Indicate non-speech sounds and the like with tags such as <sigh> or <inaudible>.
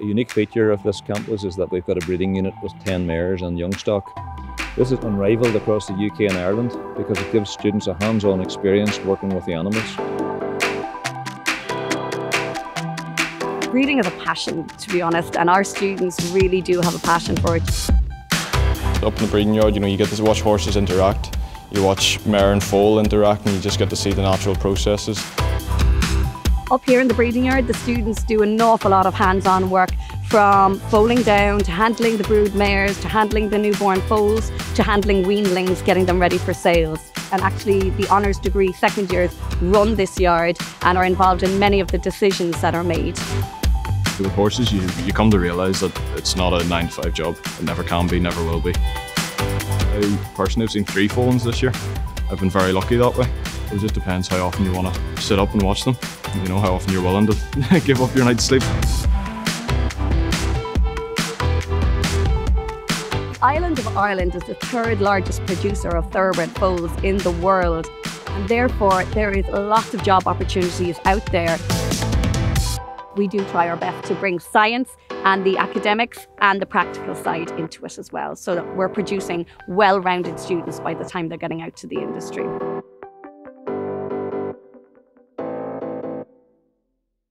A unique feature of this campus is that we've got a breeding unit with 10 mares and young stock. This is unrivaled across the UK and Ireland because it gives students a hands-on experience working with the animals. Breeding is a passion, to be honest, and our students really do have a passion for it. Up in the breeding yard, you know, you get to watch horses interact. You watch mare and foal interact and you just get to see the natural processes. Up here in the breeding yard, the students do an awful lot of hands-on work from foaling down to handling the brood mares to handling the newborn foals to handling weanlings, getting them ready for sales. And actually, the honours degree second years run this yard and are involved in many of the decisions that are made. With horses, you, you come to realise that it's not a 9 to 5 job. It never can be, never will be. I personally have seen three foalings this year. I've been very lucky that way. It just depends how often you want to sit up and watch them. You know, how often you're willing to <laughs> give up your night's sleep. Island of Ireland is the third largest producer of thoroughbred foals in the world and therefore there is lots of job opportunities out there. We do try our best to bring science and the academics and the practical side into it as well so that we're producing well-rounded students by the time they're getting out to the industry.